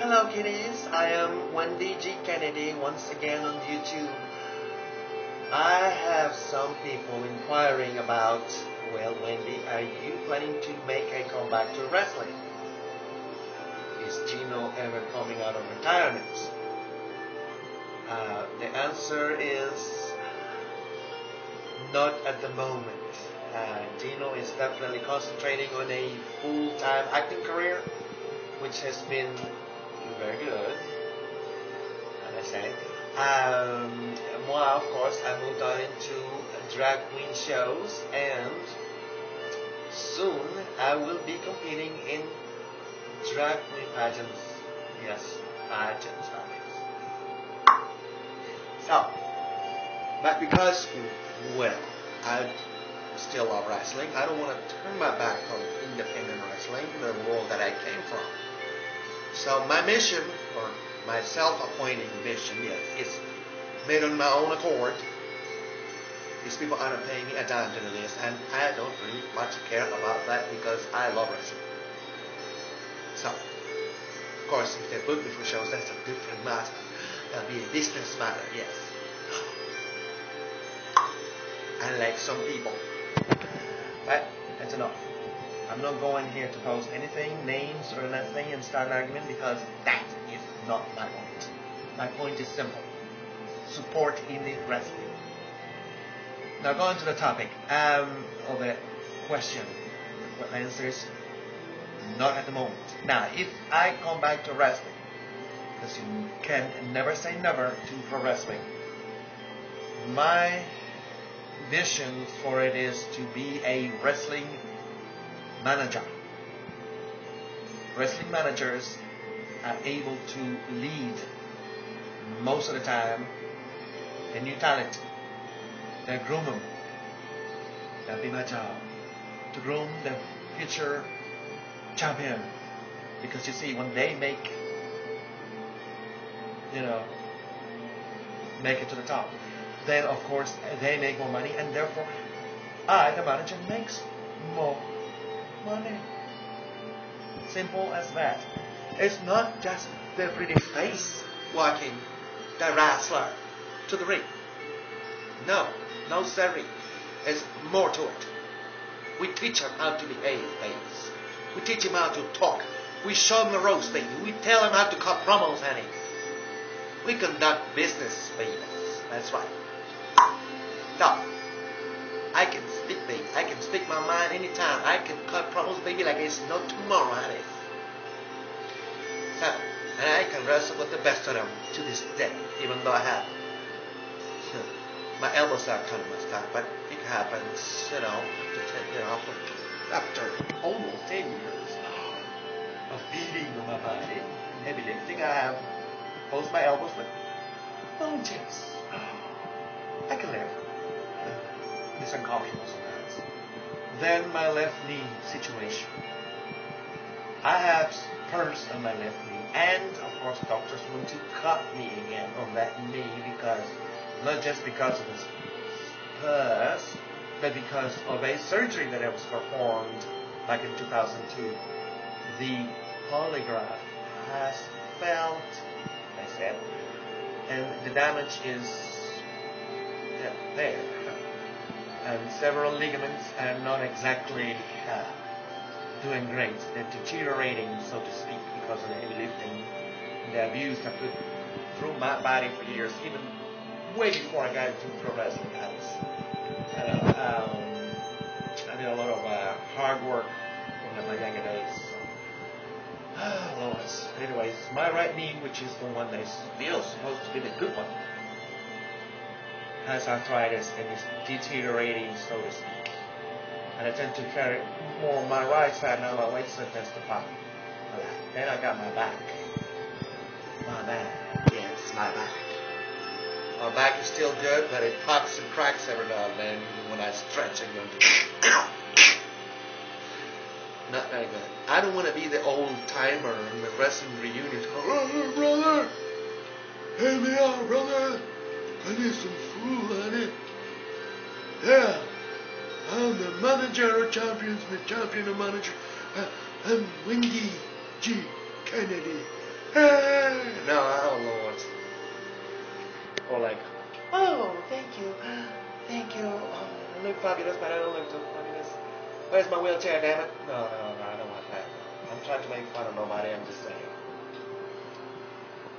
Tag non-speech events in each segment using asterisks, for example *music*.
Hello, kiddies. I am Wendy G. Kennedy once again on YouTube. I have some people inquiring about, well, Wendy, are you planning to make a comeback to wrestling? Is Gino ever coming out of retirement? Uh, the answer is not at the moment. Uh, Gino is definitely concentrating on a full-time acting career, which has been very good. And I say, um, moi, of course, I moved on into drag queen shows, and soon I will be competing in drag queen pageants. Yes, pageants, guys. So, but because, well, I still love wrestling, I don't want to turn my back on independent wrestling, the world that I came from. So my mission, or my self-appointed mission, yes, is made on my own accord. These people aren't paying me a dime to do this, and I don't really much care about that because I love wrestling. So, of course, if they book me for shows, that's a different matter. That'll be a business matter, yes. *sighs* Unlike some people. But that's enough. I'm not going here to post anything, names or anything and start an argument because that is not my point. My point is simple. Support indie wrestling. Now going to the topic um, of the question. What answer is not at the moment. Now, if I come back to wrestling, because you can never say never to pro wrestling, my vision for it is to be a wrestling manager. Wrestling managers are able to lead most of the time the new talent. They groom them. That'll be my job. To groom the future champion. Because you see, when they make, you know, make it to the top, then of course they make more money and therefore I, the manager, makes more. Simple as that. It's not just the pretty face walking the wrestler to the ring. No, no sorry. There's more to it. We teach them how to behave, babies. We teach them how to talk. We show them the ropes, baby. We tell them how to cut promos, honey. We conduct business, babies. That's right. Now, I can speak, baby. I can speak my mind anytime. I can cut promos, baby, like it's no tomorrow, honey. So, and I can wrestle with the best of them to this day, even though I have my elbows are kind of messed up, but it happens, you know, after ten, you know, after, after almost ten years of beating on my body, heavy lifting, I have both my elbows with bone chips. I can live. It's uncomfortable sometimes. Then my left knee situation. I have spurs on my left knee, and of course, doctors want to cut me again on that knee because not just because of the spurs, but because of a surgery that I was performed back in 2002. The polygraph has failed, I said, and the damage is there. And several ligaments are not exactly uh, doing great. They're deteriorating, so to speak, because of the heavy lifting, the abuse I put through my body for years, even way before I got into pro wrestling. I um, I did a lot of uh, hard work in my younger days. *sighs* Ah, Lord. Anyways, my right knee, which is the one that is still supposed to be the good one, has arthritis and is deteriorating, so to speak. And I tend to carry more on my right side now. My weight so tends to pop. Then I got my back. My back. Yes, my back. My back is still good, but it pops and cracks every now and then when I stretch and go. Not very good. I don't want to be the old timer in the wrestling reunion. Brother, help me out, brother. I need some food, honey. Yeah, I'm the manager of champions, the champion of manager. Uh, I'm Wendy G. Kennedy. no, I don't know what. Or like, oh, thank you, thank you. Oh, I look fabulous, but I don't look too fabulous. Where's my wheelchair, damn it? No, no, no, I don't want that. I'm trying to make fun of nobody, I'm just saying.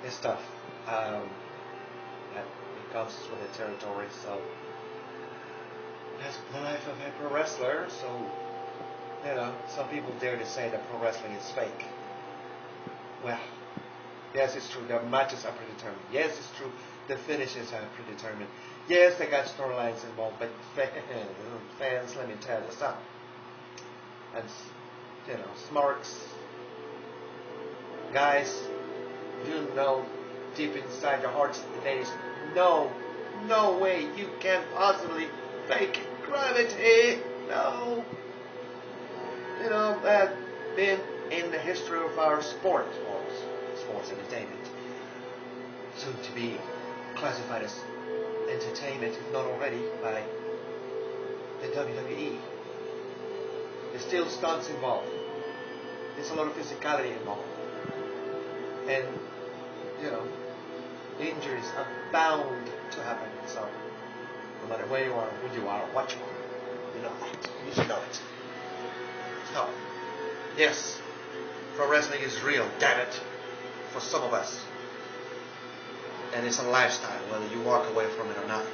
It's tough. Um, that it comes with the territory, so that's the life of a pro wrestler, so you know, some people dare to say that pro wrestling is fake. Well, yes, it's true. The matches are predetermined. Yes, it's true. The finishes are predetermined. Yes, they got storylines involved, but *laughs* fans, let me tell you something. And, you know, smarks, guys, you know deep inside your hearts that is no, no way you can possibly fake gravity. No you know, that been in the history of our sport, or sports entertainment, soon to be classified as entertainment, if not already, by the WWE. There's still stunts involved. There's a lot of physicality involved. And, you know, injuries are bound to happen. So, no matter where you are, who you are, what you are, you know that. You should know it. No. Yes, pro wrestling is real, damn it, for some of us. And it's a lifestyle, whether you walk away from it or not.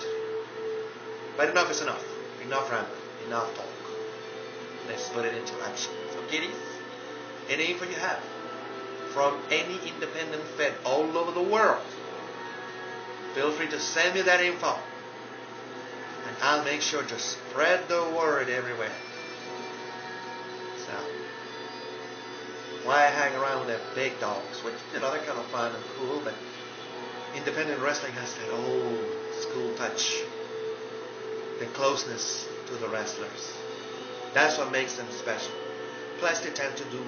But enough is enough. Enough rambling. Enough talk. Let's put it into action. So, kiddies, any info you have from any independent fed all over the world, feel free to send me that info. And I'll make sure to spread the word everywhere. So, why hang around with the big dogs, which, you know, they're kind of fun and cool, but independent wrestling has that old school touch, the closeness to the wrestlers. That's what makes them special. Plus, they tend to do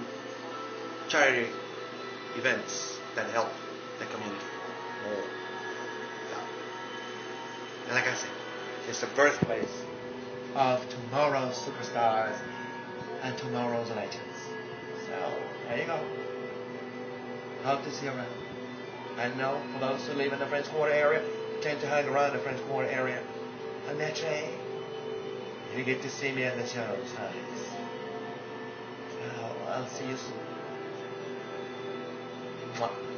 charity events that help And like I said, it's the birthplace of tomorrow's superstars and tomorrow's legends. So, there you go. Hope to see you around. I know for those who live in the French Quarter area, tend to hang around the French Quarter area. That train, you get to see me at the shows, huh? So, I'll see you soon. Mwah.